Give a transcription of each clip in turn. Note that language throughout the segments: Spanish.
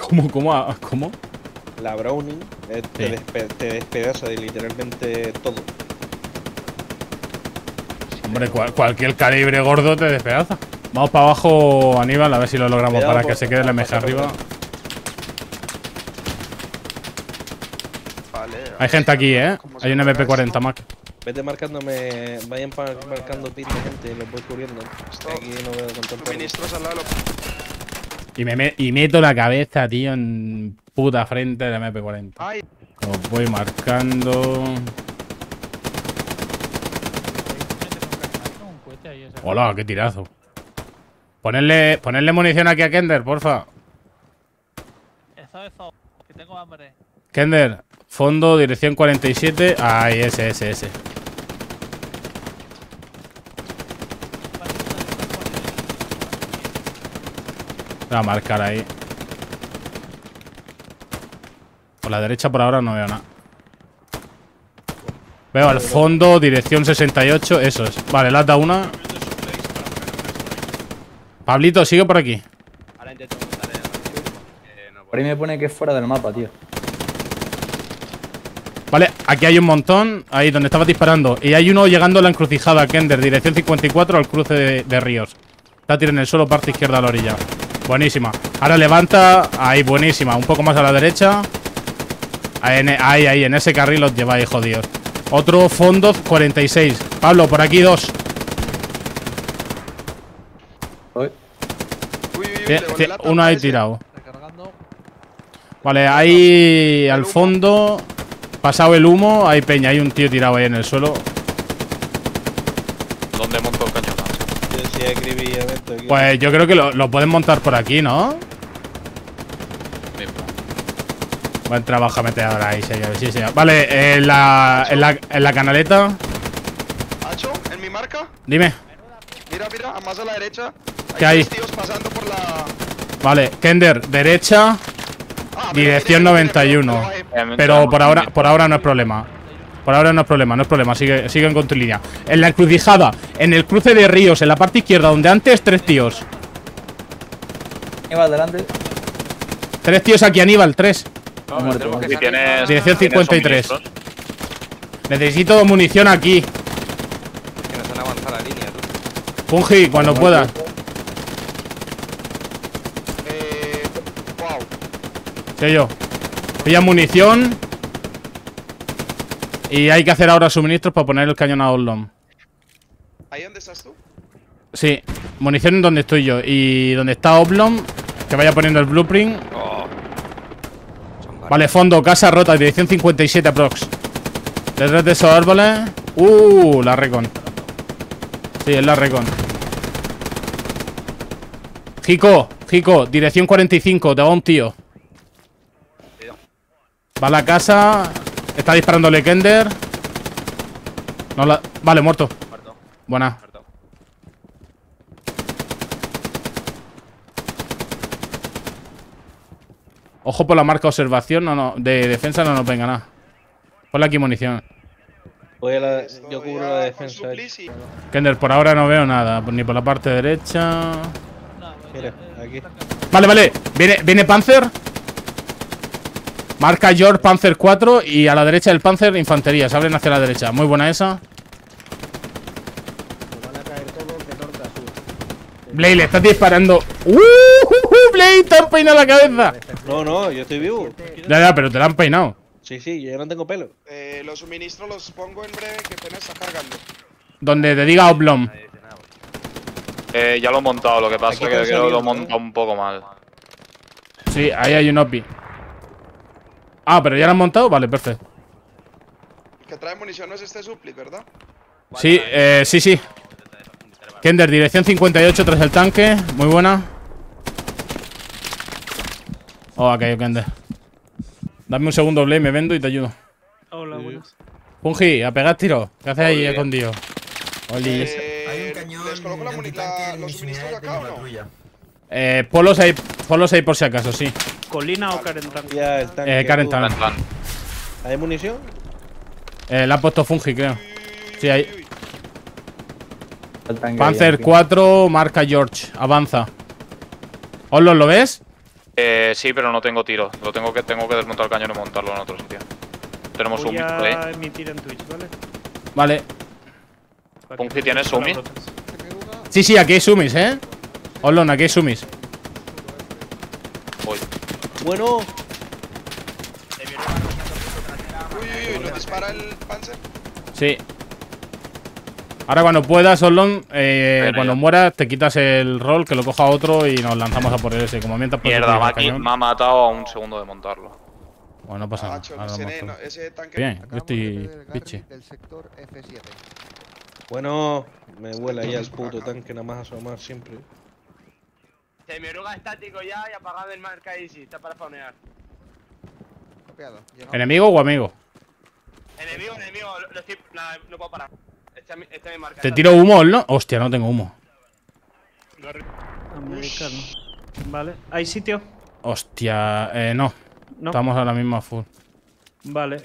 ¿Cómo, cómo, ah, cómo? La Browning eh, te, Sí. despe- te despedaza de literalmente todo. Hombre, cual- cualquier calibre gordo te despedaza. Vamos para abajo, Aníbal, a ver si lo logramos Cuidado para que se quede la por arriba. Vale. Hay gente aquí, ¿eh? ¿Cómo se Hay un juega MP40 esto? Mac. Vete marcándome, vayan marcando de gente, los voy cubriendo. Aquí no veo con tanto. Suministros al lado. Y, me me- y meto la cabeza, tío, en puta frente del MP40. Ay, Os voy marcando. Hola, qué tirazo. Ponerle, ponerle munición aquí a Kender, porfa. Eso, eso, que tengo hambre. Kender, fondo, dirección 47. Ay, ese, ese, ese. Voy a marcar ahí. Por la derecha por ahora no veo nada. Veo al fondo, dirección 68, eso es. Vale, lata una. Pablito, sigue por aquí. Por ahí me pone que es fuera del mapa, tío. Vale, aquí hay un montón, ahí donde estaba disparando. Y hay uno llegando a la encrucijada, Kender, dirección 54 al cruce de, de ríos. Está tirando en el suelo, parte izquierda a la orilla. Buenísima. Ahora levanta, ahí, buenísima. Un poco más a la derecha. Ahí, en- ahí, ahí, en ese carril los lleváis, jodidos. Otro fondo 46. Pablo, por aquí dos. Uy, uno ahí tirado. Recargando. Vale, ahí al fondo. Pasado el humo, hay peña, hay un tío tirado ahí en el suelo. ¿Dónde monto el cañón? Yo sí escribí evento aquí. Pues yo creo que lo, lo pueden montar por aquí, ¿no? Mismo. Buen trabajo meteador ahí, señor. Sí, señor. Vale, en la, en la, en la canaleta. Hacho, en mi marca. Dime. Mira, mira, a más a la derecha. ¿Qué hay? tres tíos pasando por la. Vale, Kender, derecha, Ah, dirección mira, mira, mira, 91. mira, mira, mira, Pero por ahora, por ahora no es problema. Por ahora no es problema, no es problema. Sigue, siguen con tu línea. En la encrucijada, en el cruce de ríos, en la parte izquierda, donde antes, tres tíos. Iba adelante. Tres tíos aquí, Aníbal, tres. Ha muerto. Si tienes. Dirección tienes 53. suministros, Necesito munición aquí. Que nos han avanzado la línea, tú. Fungi, cuando puedas. Eh, wow. Sí, yo. Pilla munición. Y hay que hacer ahora suministros para poner el cañón a Oldham. ¿Ahí dónde estás tú? Sí, munición en donde estoy yo. Y donde está Oblong, que vaya poniendo el blueprint. Oh. Vale, fondo, casa rota, dirección 57 aprox. Detrás de esos árboles. Uh, la recon. Sí, es la recon. Jico, Jico, dirección 45, te va un tío. Va a la casa. Está disparándole Kender. No la... Vale, muerto. Muerto, Buena. muerto. Ojo por la marca observación, no, no, de defensa no nos venga nada. Ponle aquí munición. Voy a la, yo cubro la defensa. Kender, por ahora no veo nada, ni por la parte derecha. No, Mira, aquí. Vale, vale. Viene, viene Panzer. Marca George Panzer 4 y a la derecha del Panzer infantería. Se abren hacia la derecha. Muy buena esa. Blade, le estás disparando. ¡Uh! uh, uh, Blade, te han peinado la cabeza. No, no, yo estoy vivo. Ya, ya, pero te la han peinado. Sí, sí, yo ya no tengo pelo. Eh, los suministros los pongo en breve que apenas está cargando. Donde te diga Oblong. Eh, ya lo he montado, lo que pasa es que creo que lo he montado un poco mal. Sí, ahí hay un OPI. Ah, pero ya lo han montado. Vale, perfecto. El que trae munición no es este suplis, ¿verdad? Sí, eh, sí, sí. Kender, dirección 58 tras el tanque. Muy buena. Oh, ok, Kender. Dame un segundo, Blade, me vendo y te ayudo. Hola, buenas. Fungi, a pegar tiro. ¿Qué haces ahí escondido? Oli. Eh, Hay un cañón ¿Les coloco la la- los suministros de acá o no? Eh, polos ahí, polos ahí por si acaso, sí. ¿Colina o? Ya tanque. Eh, ¿Hay munición? Eh, le ha puesto Fungi, creo. Sí, ahí, Panzer aquí. 4, marca George. Avanza. Oslo, ¿lo ves? Eh, sí, pero no tengo tiro. Lo tengo que, tengo que desmontar el cañón y montarlo en otro sitio. Tenemos un Voy ahí. a emitir en Twitch, ¿vale? Que ¿tienes veáis las Sumi? rotas. Sí, sí, aquí hay sumis, ¿eh? Olón, aquí hay sumis. Bueno, Uy, uy, uy, nos dispara el Panzer. Sí. Ahora cuando puedas, Olón, eh, cuando ya. mueras, te quitas el rol, que lo coja otro y nos lanzamos a por ese. Como mientras Mierda, Maki me ha matado a un segundo de montarlo. Bueno, no pasa nada. Ahora lo ese, monto. no- ese tanque. Bien, yo estoy el piche. del sector F7. bueno, me huele ahí al puto tanque nada más asomar siempre. Semioruga estático ya y apagado el marca Easy, está para spawnear. Copiado. ¿Enemigo o amigo? Enemigo, enemigo, lo, lo estoy. Nada, no puedo parar. Esta es mi, esta es mi marca. Te tiro humo, ¿no? Hostia, no tengo humo. Americano. Vale. ¿Hay sitio? Hostia, eh, no. No. Estamos ahora mismo a full. Vale.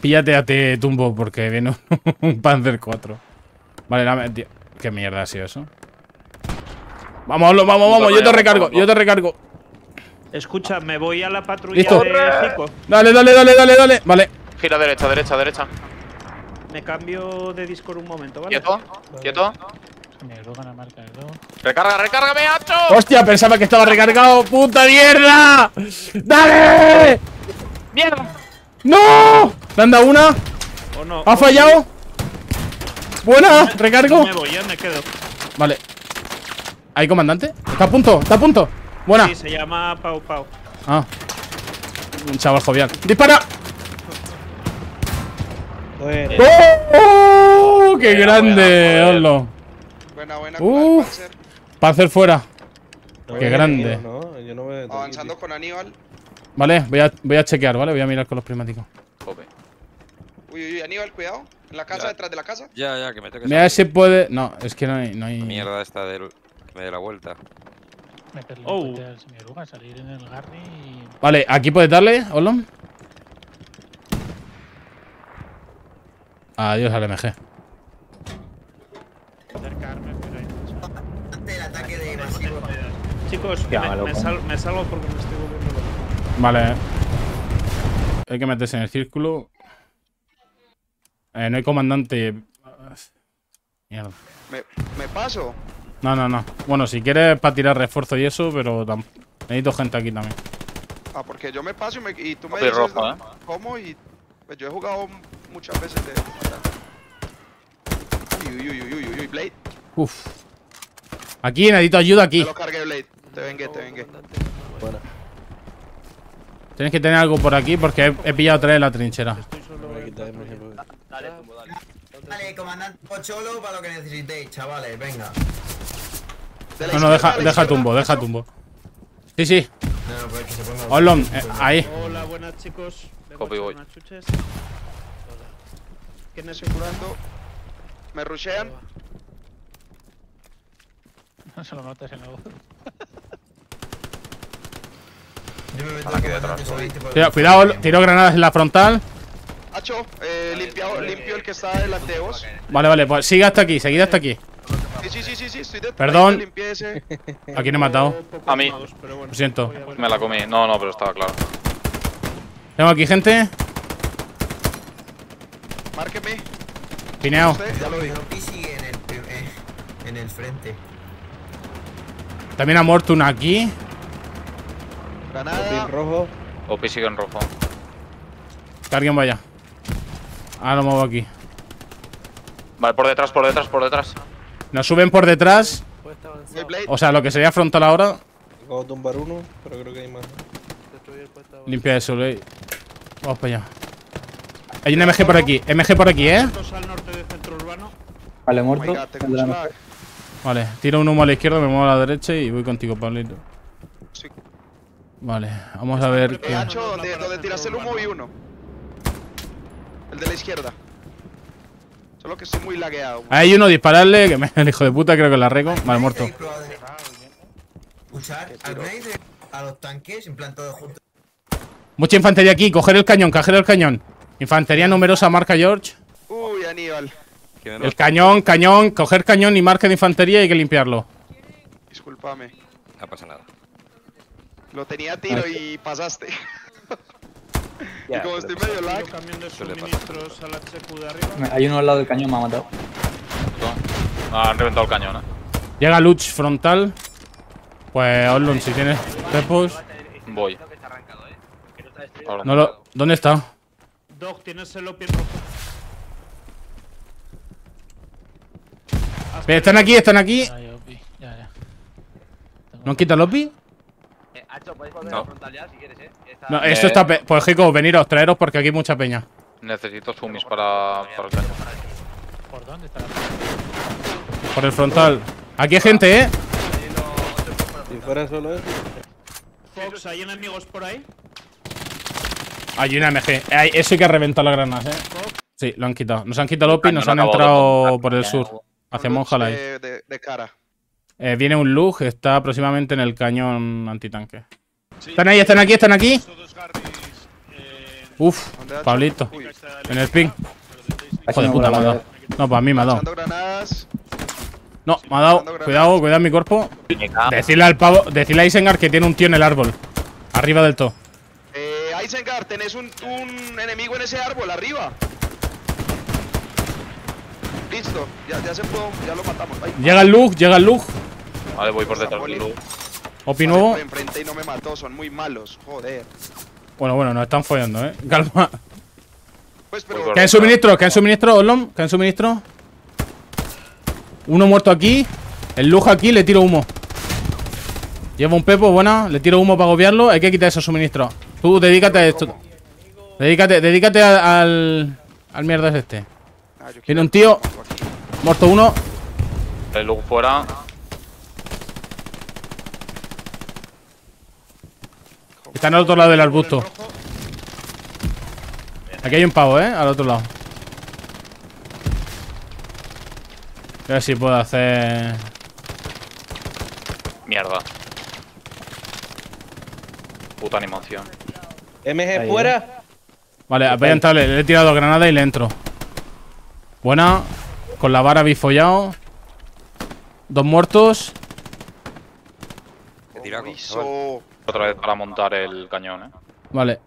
Píllate a te tumbo porque viene un, un Panzer 4. Vale, dame, tío. ¿Qué mierda ha sido eso? Vamos, vamos, vamos. Yo te recargo, yo te recargo. Escucha, me voy a la patrulla Listo. de Zico. Dale, dale, dale, dale, dale. Vale. Gira derecha, derecha, derecha. Me cambio de Discord un momento, ¿vale? Quieto, quieto. Semioruga en la marca de dos. Recarga, recárgame, hacho. Hostia, pensaba que estaba recargado. ¡Puta mierda! ¡Dale! ¡Mierda! ¡No! ¿Le han dado una? ¿O no? ¿Ha fallado? Buena, recargo. Me voy, ya me quedo. Vale. ¿Hay comandante? ¿Está a punto? ¿Está a punto? Buena. Sí, se llama Pau Pau. Ah. Un chaval jovial. ¡Dispara! Bueno, ¡Oh! ¡Qué Buena, grande, buena. Oslo! Buena, buena Panzer. Panzer fuera. no qué grande. No, yo no me. Avanzando con Aníbal. Vale, voy a, voy a chequear, ¿vale? Voy a mirar con los prismáticos. Jope. Uy, uy, uy, Aníbal, cuidado. En la casa, Ya. detrás de la casa. Ya, ya, que me toque Mira si puede. No, es que no hay. No hay... Mierda esta del... Me dé la vuelta. Meterle Oh. un puente al semioruga, salir en el Garry y. Vale, aquí puedes darle, Olon. Adiós al MG. Acercarme, pero hay mucha- El ataque de masivo. Chicos, me, me sal- me salgo porque me estoy volviendo loco. Vale. Hay que meterse en el círculo. Eh, no hay comandante. Mierda. Me, me paso. No, no, no. Bueno, si quieres para tirar refuerzo y eso, pero necesito gente aquí también. Ah, porque yo me paso y, me, y tú me dices rojo. ¿eh? cómo y pues yo he jugado muchas veces de Uy, uy, uy, uy, uy, uy, Blade. Uf. Aquí, necesito ayuda aquí. Te lo cargué, Blade. Te vengué, te vengué. Bueno, Tienes que tener algo por aquí porque he, he pillado tres en la trinchera. voy a quitar el ejemplo. Dale, tumbo, dale. Comandante Pocholo para lo que necesitéis, chavales, venga. De la No, no, deja, de la deja tumbo, deja tumbo. Sí, sí. No, no, pues se ponga. Eh, ahí. Hola, buenas chicos. Vengo Copy, voy. ¿Quién es curando. Me rushean. No se lo notes en el Yo me meto Aquí detrás. Cuidado, cuidado, tiro granadas en la frontal. Hacho, eh, limpiado, limpio el que está delante de vos. Vale, vale, pues sigue hasta aquí, seguid hasta aquí. Sí, sí, sí, sí, sí, estoy detrás. Perdón. ¿A quién he matado? A mí. bueno. Lo siento. Me la comí. No, no, pero estaba claro. Tengo aquí gente. Márqueme. Pineado. Ya lo sigue en eh, en el frente. También ha muerto una aquí. Granada. rojo. Opi sigue en rojo. Que alguien vaya. Ahora lo muevo aquí. Vale, por detrás, por detrás, por detrás. Nos suben por detrás. Blade. O sea, lo que sería frontal ahora. Acabo de tumbar uno, pero creo que hay más. Limpia eso, Ley. Vamos para allá. Hay un MG por aquí. MG por aquí, ¿eh? Vale, Oh muerto. lag. Vale, tiro un humo a la izquierda, me muevo a la derecha y voy contigo, Pablito. Sí. Vale, vamos a ver Eh, qué. Hacho, donde, donde tiraste el humo vi uno. El de la izquierda. Solo que estoy muy lagueado. Hay uno, dispararle, que me el hijo de puta creo que la rego. Vale, muerto. Usar al grenade de- a los tanques, en plan todos juntos. Mucha infantería aquí, coger el cañón, coger el cañón. Infantería numerosa, marca George. Uy, Aníbal. El cañón, cañón, coger cañón y marca de infantería y hay que limpiarlo. Discúlpame. No pasa nada. Lo tenía a tiro y pasaste. y Ya, como pero estoy medio lag, camión de suministros al HQ de arriba. Hay uno al lado del cañón, me ha matado. Ah, han reventado el cañón, eh. Llega Luch frontal. Pues Orlun, si tienes pepos. Voy. No lo. ¿Dónde está? Dog, tienes el OP en rojo. Están aquí, están aquí. Ya, ya, Opi. ¿No han quitado Lopi? Eh, Hacho, podéis volver No. a frontal ya si quieres, eh. Está- No, esto Eh. está. pe- Pues Jico, veniros, traeros porque aquí hay mucha peña. Necesito sumis para, para el cañón. ¿Por dónde está la Por el frontal. Aquí hay gente, eh. Si fuera solo eso. Fox, ¿hay enemigos por ahí? Hay una MG. Ay, eso hay que reventar las granadas, eh. Sí, lo han quitado. Nos han quitado Lopi y nos han entrado por el sur. Hacia luz Monjala ahí. de, de, de cara. Eh, viene un Lug, está aproximadamente en el cañón antitanque. Están ahí, están aquí, están aquí. Uf, ¿Dónde ha hecho? Pablito. Uy, En el ping. Joder, no puta, me ha dado. No, pues a mí me ha dado. No, me ha dado. Cuidado, cuidado mi cuerpo. Decirle al pavo, decirle a Isengar que tiene un tío en el árbol. Arriba del todo. Eh, Isengard, tenés un, un enemigo en ese árbol arriba. Listo, ya, ya se pudo, ya lo matamos. Ay, Llega el Lug, llega el Lug. Vale, voy por detrás del. Opi nuevo. por enfrente y no me mató, son muy malos, joder. Bueno, bueno, nos están follando, eh. Calma. Pues Voy pero por Caen suministro, suministro, Olom, caen suministro. Uno muerto aquí. El Lug aquí, le tiro humo. Lleva un pepo, buena. Le tiro humo para agobiarlo. Hay que quitar esos suministros. Tú dedícate a esto. Dedícate, dedícate a- al. Al mierda este. Ah, yo Viene quiero- un tío. Muerto uno. El loot fuera. Están al otro lado del arbusto. Aquí hay un pavo, eh. Al otro lado. A ver si puedo hacer. Mierda. Puta animación. MG Ahí, fuera. Vale, voy a entrarle. Le he tirado granada y le entro. Buena. Con la vara bifollado. Dos muertos. Qué tiraco, chaval. Otra vez para montar el cañón, eh. Vale.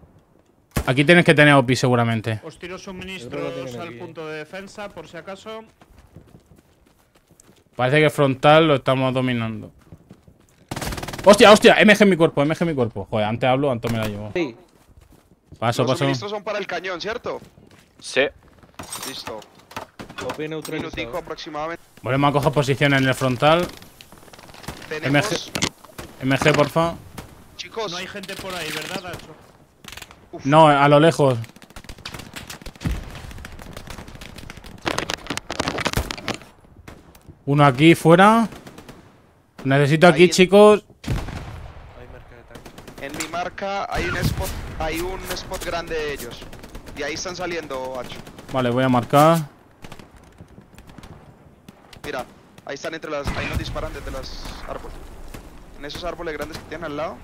Aquí tienes que tener OPI seguramente. Os tiro suministros al aquí. punto de defensa, por si acaso. Parece que frontal lo estamos dominando. ¡Hostia, hostia! MG en mi cuerpo, MG en mi cuerpo. Joder, antes hablo, antes me la llevo. Sí. Paso, Los paso. suministros son para el cañón, ¿cierto? Sí. Listo. OP Un neutralizado. minutico aproximadamente. Volvemos a coger posiciones en el frontal. Tenemos... MG, porfa. Chicos, No hay gente por ahí, ¿verdad, Nacho? No, a lo lejos. Uno aquí fuera. Necesito aquí, Ahí. chicos. en mi marca hay un spot, hay un spot grande de ellos. Y ahí están saliendo, Hacho. Vale, voy a marcar. Mira, ahí están entre las... Ahí nos disparan desde los árboles. En esos árboles grandes que tienen al lado.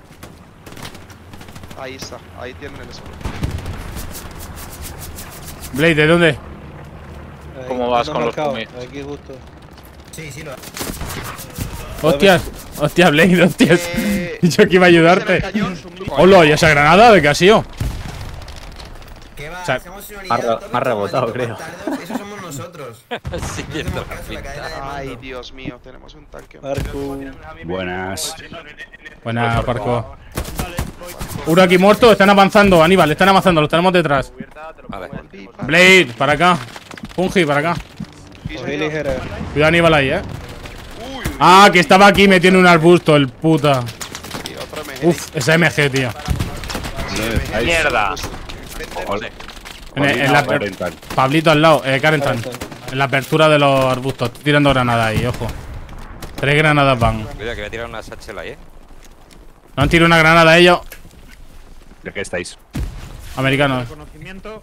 Ahí está, ahí tienen el spot. Blade, ¿de dónde? Ahí, ¿Cómo vas con los commits? Aquí justo. Sí, sí, lo Hostias, hostia, Blade, hostias. Eh, Yo que iba a ayudarte. Hola, ¿y esa granada de qué ha sido? ¿Qué va? O sea, ha rebotado, creo. Esos somos nosotros. Sí, No hacemos caso, la cadena de Ay. Dios mío, tenemos un tanque. Marco. Buenas. Buena, Parco. Uno aquí muerto, están avanzando, Aníbal, están avanzando, los tenemos detrás. Vale. Blade, para acá. Fungi, para acá. Cuidado, Aníbal ahí, eh. Ah, que estaba aquí metiendo un arbusto, el puta. Uf, esa MG, tío. Mierda. En, en la. Pablito al lado, eh, Carentan. En la apertura de los arbustos. Estoy tirando granadas ahí, ojo. Tres granadas van. Cuidado, que voy a tirar una satchel ahí, eh. No han tirado una granada a ellos. ¿De qué estáis? Americanos. Reconocimiento.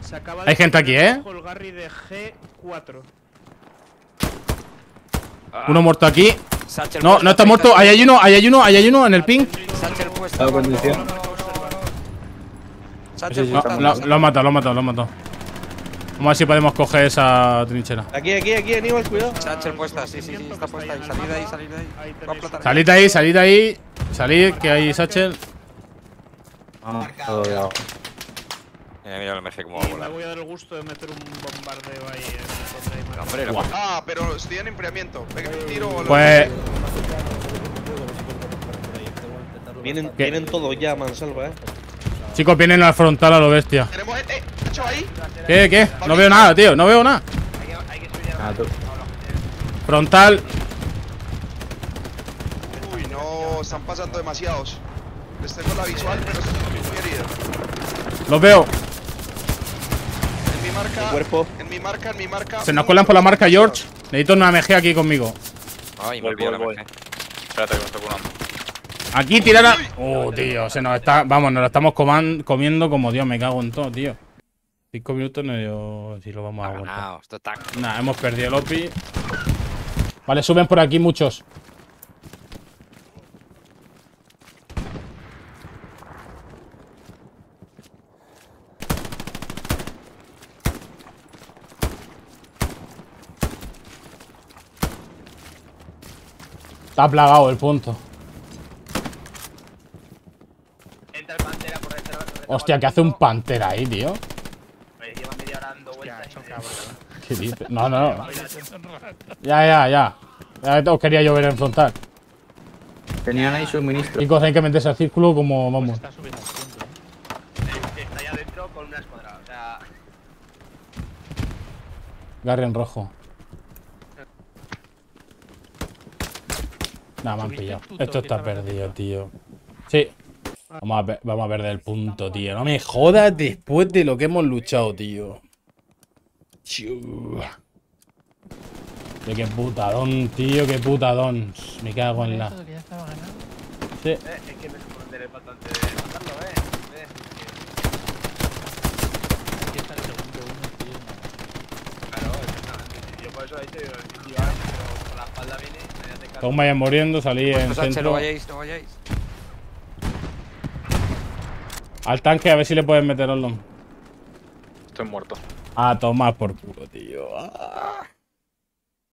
Se acaba de Hay gente aquí, ¿eh? bajo El Garry de G4. Uno muerto aquí. Satchel No, no está muerto. Ahí hay uno, ahí hay uno, ahí hay uno en el ping. Satchel condición. Satchel sí, Lo, puesta. lo- han matado, lo han matado, lo han matado. Vamos a ver si podemos coger esa trinchera. Aquí, aquí, aquí, Aníbal, cuidado. Satchel puesta, sí, sí, sí, está puesta ahí. Salir de ahí, salir de ahí. Salid ahí, salid ahí. Salid, que hay Satchel. Vamos, todo. Mira, mira el MG como va a me voy a dar el gusto de meter un bombardeo ahí en donde hay más. Hombre, la Ah, pero estoy en enfriamiento. Venga, tiro o lo- Pues. Vienen, ¿Qué? vienen todos ya, mansalva, eh. Chicos, vienen al frontal a lo bestia. Tenemos gente. Hecho ahí. ¿Qué? ¿Qué? No veo nada, tío. No veo nada. Ah, tú. Frontal. Uy, no, están pasando demasiados. Les tengo la visual, pero estoy muy herido. Los veo. En mi marca. Cuerpo. En mi marca, en mi marca. Se nos colan por la marca George. Necesito una MG aquí conmigo. Ay, me Voy, olvidé voy, la voy. MG. Espérate que me estoy curando. Aquí tirar a... Oh, tío, se nos está... Vamos, nos lo estamos coman- comiendo como Dios, me cago en todo, tío. Cinco minutos no yo... Si lo vamos a aguantar. Nah, hemos perdido el OPI. Vale, suben por aquí muchos. Está plagado el punto. Entra el pantera por detrás. Hostia, ¿qué hace un pantera ahí, tío? Pues lleva media hora dando vueltas. ¿Qué dices? No, no. Ya, ya, ya. Ya os quería yo ver en frontal. Tenían ahí suministro. Chicos, hay que meterse al círculo como vamos. Está subiendo al punto. ¿eh? Está ahí adentro con una escuadra. O sea, Garry en rojo. Nada, me han ¿Subiste pillado. Esto está perdido, tío. Sí. Vamos a, ver, vamos a perder el punto, tío. No me jodas después de lo que hemos luchado, tío. Chiu. Tío, qué putadón, tío, qué putadón. Me cago en la. Sí. eh, es que me sorprenderé bastante de matarlo, eh. eh. Aquí está el segundo uno, tío. Claro, exactamente. Yo por eso he dicho, digo, la espalda viene, Según vayan muriendo, salí en No, Sánchez, no centro. vayáis, no vayáis. Al tanque, a ver si le pueden meter Orlon. Estoy muerto. A tomar por culo, tío. Ah.